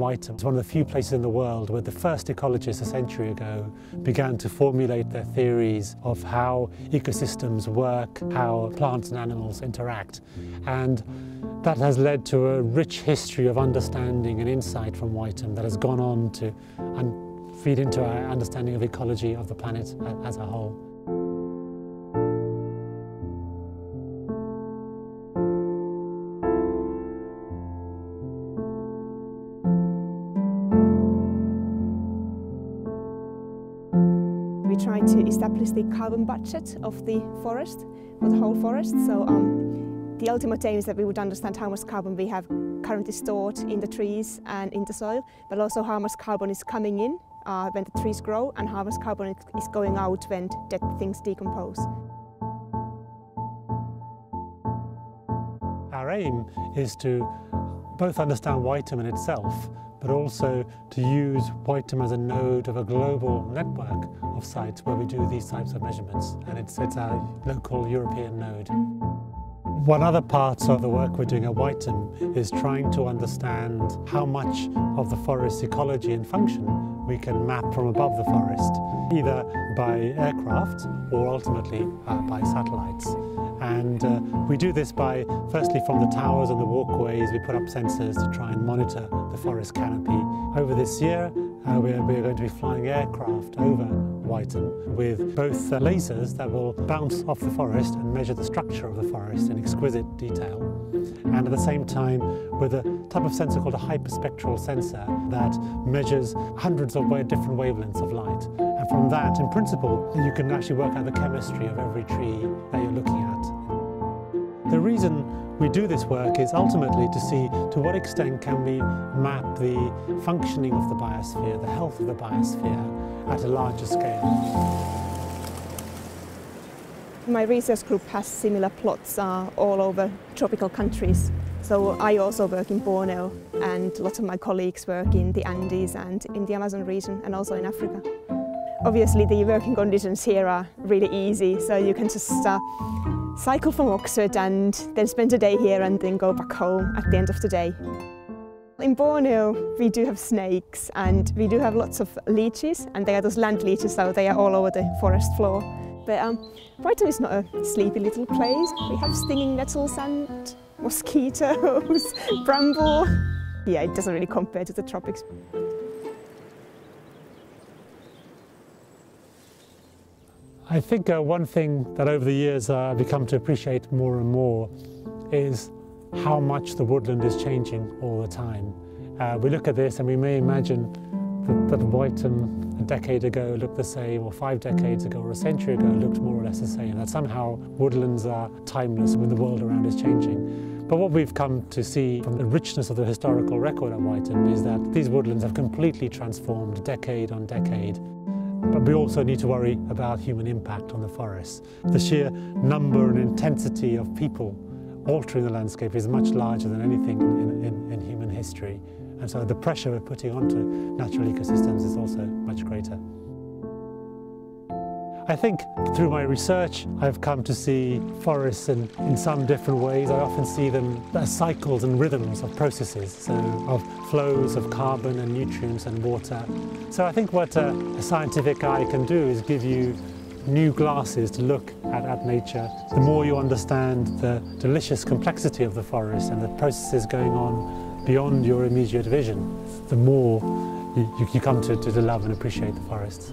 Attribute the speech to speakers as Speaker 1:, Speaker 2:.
Speaker 1: Is one of the few places in the world where the first ecologists a century ago began to formulate their theories of how ecosystems work, how plants and animals interact. And that has led to a rich history of understanding and insight from Wytham that has gone on to feed into our understanding of ecology of the planet as a whole.
Speaker 2: We try to establish the carbon budget of the forest, for the whole forest. So um, the ultimate aim is that we would understand how much carbon we have currently stored in the trees and in the soil, but also how much carbon is coming in uh, when the trees grow and how much carbon is going out when dead things decompose.
Speaker 1: Our aim is to both understand Wytham in itself, but also to use Wytham as a node of a global network of sites where we do these types of measurements, and it's, it's our local European node. One other part of the work we're doing at Wytham is trying to understand how much of the forest ecology and function we can map from above the forest, either by aircraft or ultimately uh, by satellites. And uh, we do this by, firstly from the towers and the walkways, we put up sensors to try and monitor the forest canopy. Over this year, uh, we're, we're, going to be flying aircraft over Wytham with both uh, lasers that will bounce off the forest and measure the structure of the forest in exquisite detail. And at the same time, with a type of sensor called a hyperspectral sensor that measures hundreds of different wavelengths of light. And from that, in principle, you can actually work out the chemistry of every tree that you're looking at. The reason we do this work is ultimately to see to what extent can we map the functioning of the biosphere, the health of the biosphere at a larger scale.
Speaker 2: My research group has similar plots uh, all over tropical countries. So I also work in Borneo and lots of my colleagues work in the Andes and in the Amazon region and also in Africa. Obviously the working conditions here are really easy, so you can just uh, cycle from Oxford and then spend a day here and then go back home at the end of the day. In Borneo we do have snakes and we do have lots of leeches and they are those land leeches so they are all over the forest floor. But um, Wytham is not a sleepy little place. We have stinging nettles and mosquitoes, bramble. Yeah, it doesn't really compare to the tropics.
Speaker 1: I think uh, one thing that over the years uh, I've become to appreciate more and more is how much the woodland is changing all the time. Uh, we look at this and we may imagine that, that a decade ago looked the same, or five decades ago, or a century ago looked more or less the same, that somehow woodlands are timeless when the world around is changing. But what we've come to see from the richness of the historical record at Wytham is that these woodlands have completely transformed decade on decade. But we also need to worry about human impact on the forests. The sheer number and intensity of people altering the landscape is much larger than anything in, in, in human history. And so the pressure we're putting onto natural ecosystems is also much greater. I think through my research I've come to see forests in, in some different ways. I often see them as cycles and rhythms of processes, so of flows of carbon and nutrients and water. So I think what a, a scientific eye can do is give you new glasses to look at, at nature. The more you understand the delicious complexity of the forest and the processes going on beyond your immediate vision, the more you, you come to, to love and appreciate the forests.